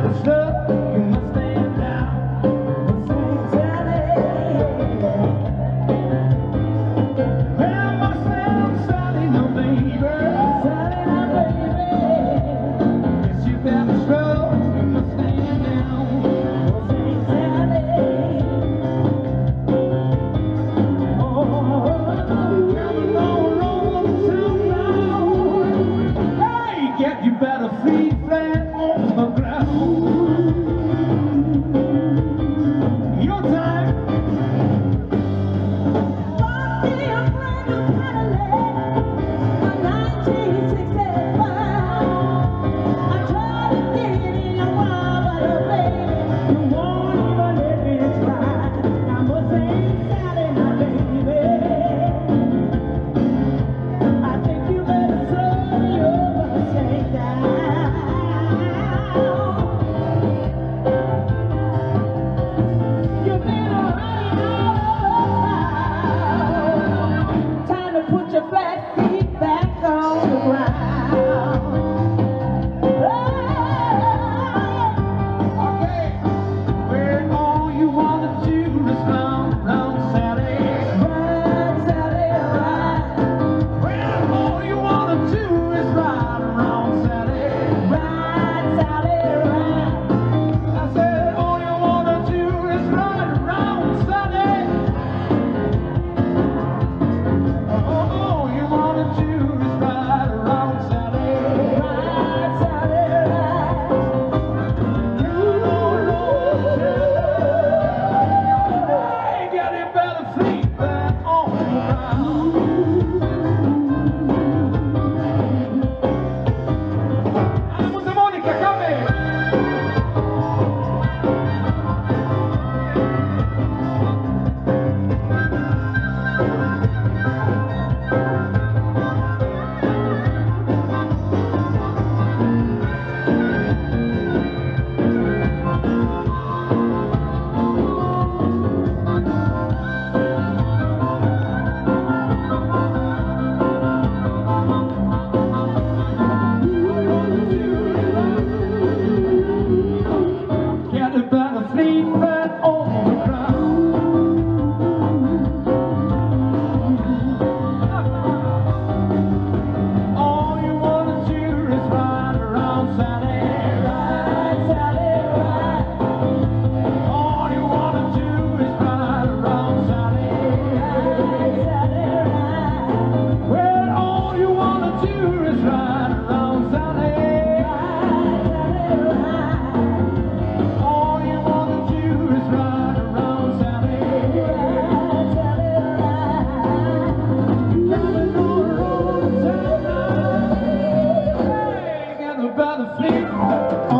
Krishna. got a free flat on the ground. Know sleep.